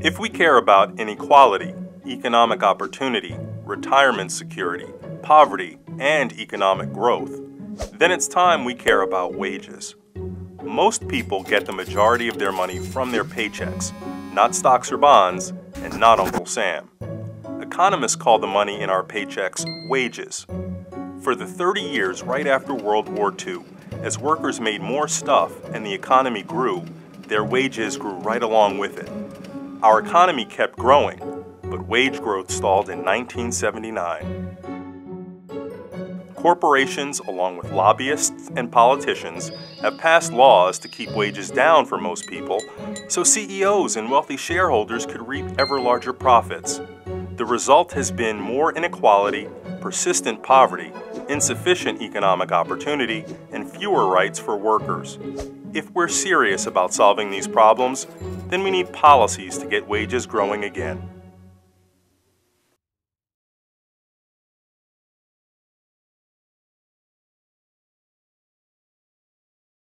If we care about inequality, economic opportunity, retirement security, poverty, and economic growth, then it's time we care about wages. Most people get the majority of their money from their paychecks, not stocks or bonds, and not Uncle Sam. Economists call the money in our paychecks wages. For the 30 years right after World War II, as workers made more stuff and the economy grew, their wages grew right along with it. Our economy kept growing, but wage growth stalled in 1979. Corporations, along with lobbyists and politicians, have passed laws to keep wages down for most people so CEOs and wealthy shareholders could reap ever larger profits. The result has been more inequality, persistent poverty, insufficient economic opportunity, and fewer rights for workers. If we're serious about solving these problems, then we need policies to get wages growing again.